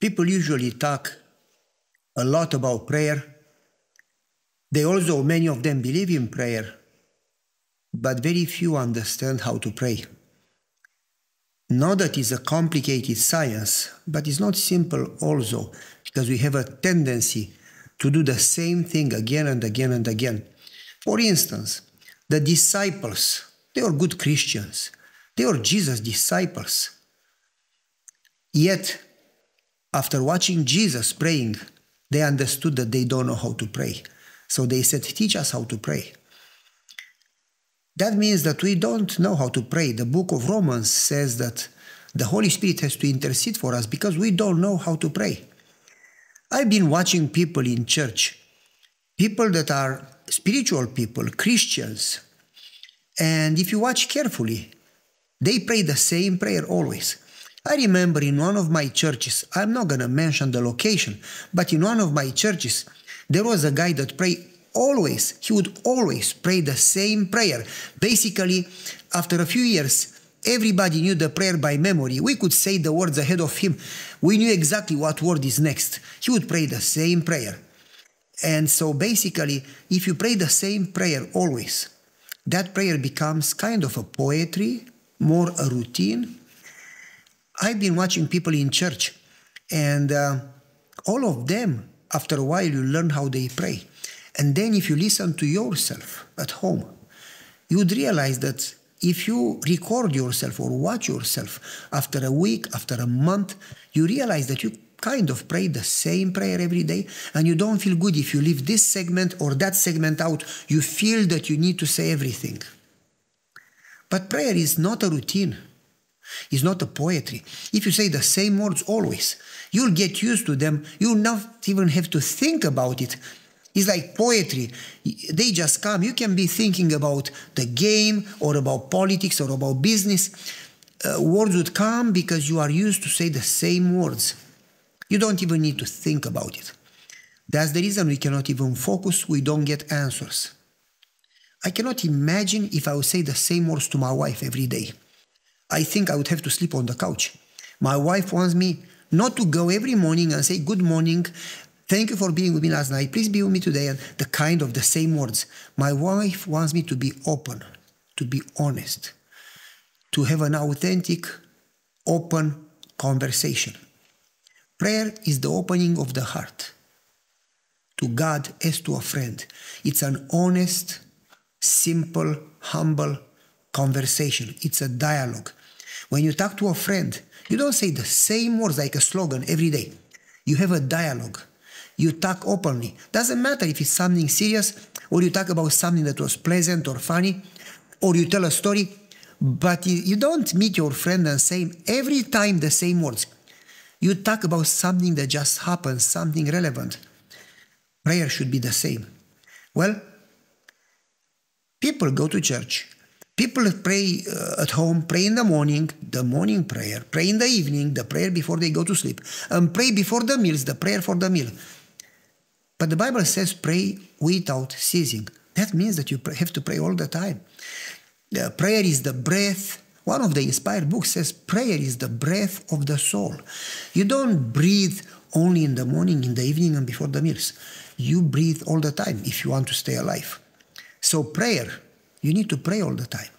People usually talk a lot about prayer. They also, many of them, believe in prayer, but very few understand how to pray. Not that it's a complicated science, but it's not simple also, because we have a tendency to do the same thing again and again and again. For instance, the disciples, they were good Christians. They were Jesus' disciples. Yet, after watching Jesus praying, they understood that they don't know how to pray. So they said, Teach us how to pray. That means that we don't know how to pray. The book of Romans says that the Holy Spirit has to intercede for us because we don't know how to pray. I've been watching people in church, people that are spiritual people, Christians, and if you watch carefully, they pray the same prayer always. I remember in one of my churches, I'm not going to mention the location, but in one of my churches, there was a guy that prayed always, he would always pray the same prayer. Basically, after a few years, everybody knew the prayer by memory. We could say the words ahead of him. We knew exactly what word is next. He would pray the same prayer. And so basically, if you pray the same prayer always, that prayer becomes kind of a poetry, more a routine. I've been watching people in church, and uh, all of them, after a while, you learn how they pray. And then if you listen to yourself at home, you would realize that if you record yourself or watch yourself after a week, after a month, you realize that you kind of pray the same prayer every day and you don't feel good if you leave this segment or that segment out. You feel that you need to say everything. But prayer is not a routine. It's not a poetry. If you say the same words always, you'll get used to them. You'll not even have to think about it. It's like poetry. They just come. You can be thinking about the game or about politics or about business. Uh, words would come because you are used to say the same words. You don't even need to think about it. That's the reason we cannot even focus, we don't get answers. I cannot imagine if I would say the same words to my wife every day. I think I would have to sleep on the couch. My wife wants me not to go every morning and say, Good morning, Thank you for being with me last night. Please be with me today. And the kind of the same words. My wife wants me to be open, to be honest, to have an authentic, open conversation. Prayer is the opening of the heart to God as to a friend. It's an honest, simple, humble conversation. It's a dialogue. When you talk to a friend, you don't say the same words like a slogan every day. You have a dialogue you talk openly. Doesn't matter if it's something serious or you talk about something that was pleasant or funny or you tell a story, but you don't meet your friend and say every time the same words. You talk about something that just happened, something relevant. Prayer should be the same. Well, people go to church. People pray uh, at home, pray in the morning, the morning prayer, pray in the evening, the prayer before they go to sleep, and pray before the meals, the prayer for the meal. But the Bible says pray without ceasing. That means that you have to pray all the time. The prayer is the breath. One of the inspired books says prayer is the breath of the soul. You don't breathe only in the morning, in the evening, and before the meals. You breathe all the time if you want to stay alive. So, prayer, you need to pray all the time.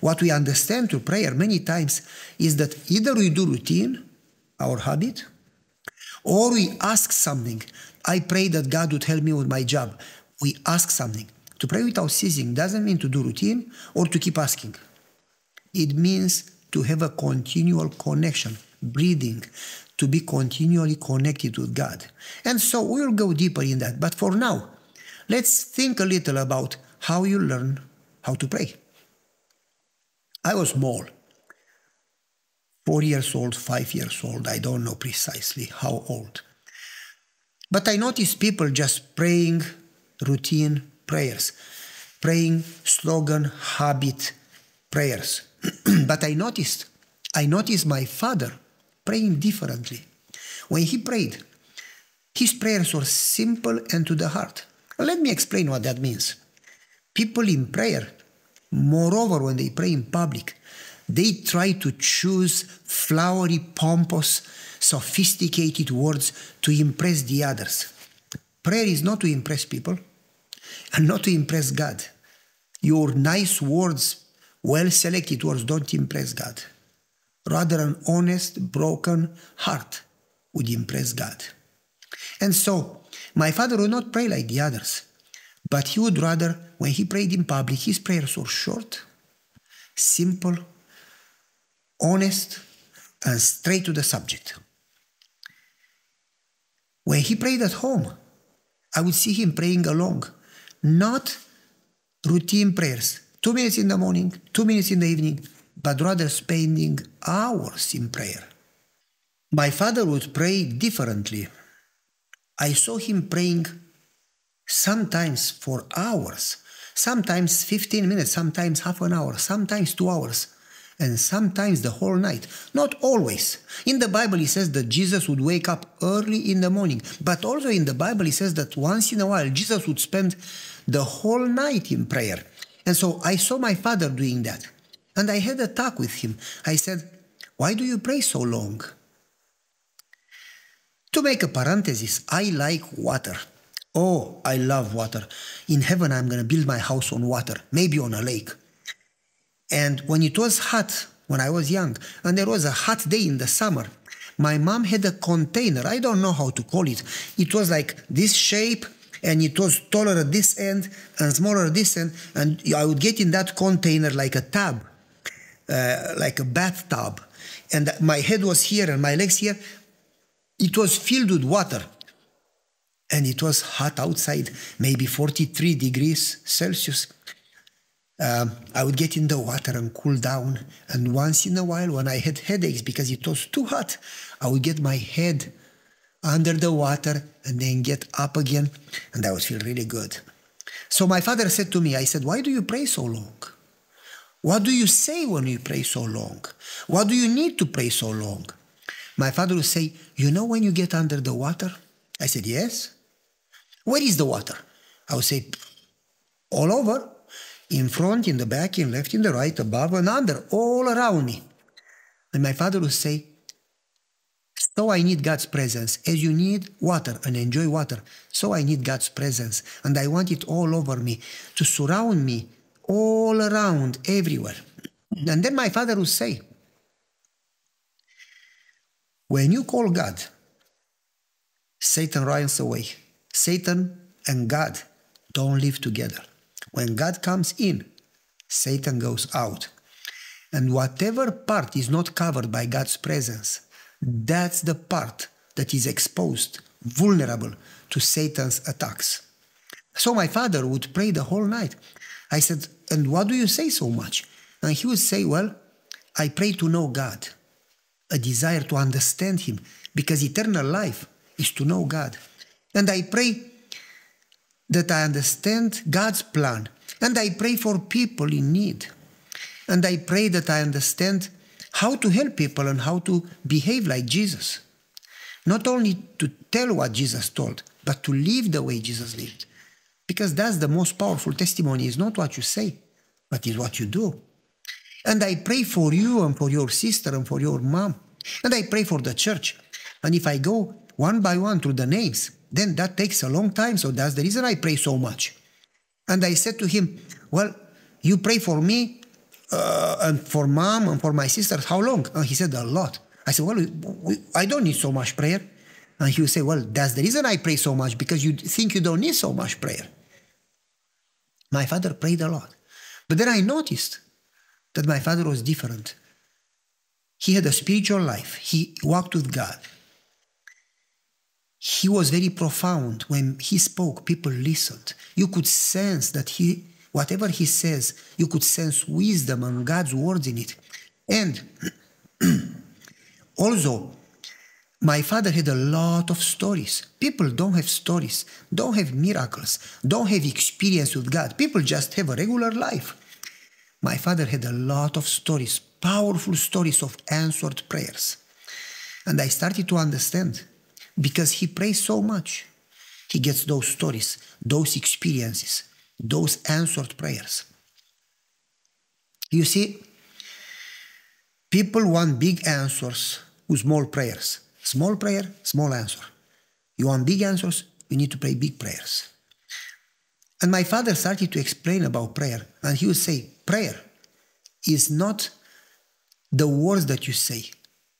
What we understand through prayer many times is that either we do routine, our habit, or we ask something I pray that God would help me with my job. We ask something. To pray without ceasing doesn't mean to do routine or to keep asking. It means to have a continual connection, breathing, to be continually connected with God. And so we'll go deeper in that. But for now, let's think a little about how you learn how to pray. I was small, four years old, five years old, I don't know precisely how old. But I noticed people just praying routine prayers, praying slogan habit prayers. but I noticed, I noticed my father praying differently. When he prayed, his prayers were simple and to the heart. Let me explain what that means. People in prayer, moreover, when they pray in public, they try to choose flowery, pompous, sophisticated words to impress the others. Prayer is not to impress people and not to impress God. Your nice words, well selected words, don't impress God. Rather, an honest, broken heart would impress God. And so, my father would not pray like the others, but he would rather, when he prayed in public, his prayers were short, simple, honest, and straight to the subject. When he prayed at home, I would see him praying along, not routine prayers, two minutes in the morning, two minutes in the evening, but rather spending hours in prayer. My father would pray differently. I saw him praying sometimes for hours, sometimes 15 minutes, sometimes half an hour, sometimes two hours, and sometimes the whole night. Not always. In the Bible, it says that Jesus would wake up early in the morning, but also in the Bible, it says that once in a while, Jesus would spend the whole night in prayer. And so I saw my father doing that. And I had a talk with him. I said, Why do you pray so long? To make a parenthesis, I like water. Oh, I love water. In heaven, I'm going to build my house on water, maybe on a lake. And when it was hot, when I was young, and there was a hot day in the summer, my mom had a container. I don't know how to call it. It was like this shape, and it was taller at this end and smaller at this end. And I would get in that container like a tub, uh, like a bathtub. And my head was here and my legs here. It was filled with water. And it was hot outside, maybe 43 degrees Celsius. Um, I would get in the water and cool down. And once in a while, when I had headaches because it was too hot, I would get my head under the water and then get up again, and I would feel really good. So my father said to me, I said, Why do you pray so long? What do you say when you pray so long? What do you need to pray so long? My father would say, You know when you get under the water? I said, Yes. Where is the water? I would say, All over in front, in the back, in left, in the right, above and under, all around me. And my father would say, so I need God's presence. As you need water and enjoy water, so I need God's presence. And I want it all over me, to surround me, all around, everywhere. And then my father would say, when you call God, Satan runs away. Satan and God don't live together. When God comes in, Satan goes out. And whatever part is not covered by God's presence, that's the part that is exposed, vulnerable to Satan's attacks. So my father would pray the whole night. I said, And what do you say so much? And he would say, Well, I pray to know God, a desire to understand Him, because eternal life is to know God. And I pray that I understand God's plan. And I pray for people in need. And I pray that I understand how to help people and how to behave like Jesus. Not only to tell what Jesus told, but to live the way Jesus lived. Because that's the most powerful testimony, is not what you say, but is what you do. And I pray for you and for your sister and for your mom. And I pray for the church. And if I go one by one through the names, then that takes a long time. So that's the reason I pray so much. And I said to him, Well, you pray for me uh, and for mom and for my sisters. How long? And he said, A lot. I said, Well, I don't need so much prayer. And he would say, Well, that's the reason I pray so much because you think you don't need so much prayer. My father prayed a lot. But then I noticed that my father was different. He had a spiritual life, he walked with God. He was very profound. When he spoke, people listened. You could sense that he, whatever he says, you could sense wisdom and God's words in it. And also, my father had a lot of stories. People don't have stories, don't have miracles, don't have experience with God. People just have a regular life. My father had a lot of stories, powerful stories of answered prayers. And I started to understand because he prays so much. He gets those stories, those experiences, those answered prayers. You see, People want big answers with small prayers. Small prayer, small answer. You want big answers, you need to pray big prayers. And my father started to explain about prayer, and he would say, Prayer is not the words that you say,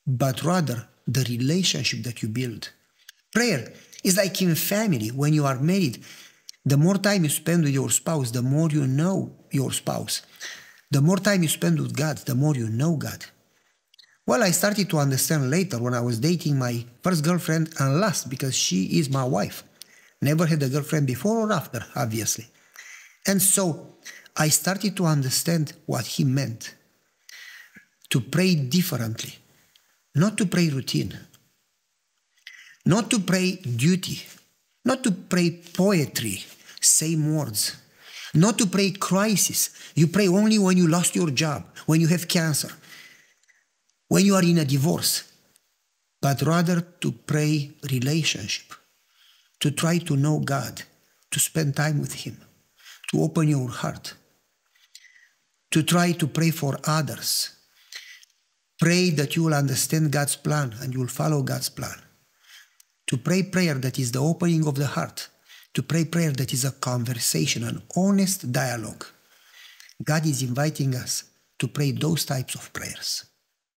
but rather the relationship that you build. Prayer is like in family when you are married. The more time you spend with your spouse, the more you know your spouse. The more time you spend with God, the more you know God. Well, I started to understand later when I was dating my first girlfriend and last because she is my wife. Never had a girlfriend before or after, obviously. And so I started to understand what he meant to pray differently, not to pray routine, not to pray duty, not to pray poetry, same words, not to pray crisis. You pray only when you lost your job, when you have cancer, when you are in a divorce, but rather to pray relationship, to try to know God, to spend time with Him, to open your heart, to try to pray for others. Pray that you will understand God's plan and you will follow God's plan. To pray prayer that is the opening of the heart, to pray prayer that is a conversation, an honest dialogue. God is inviting us to pray those types of prayers.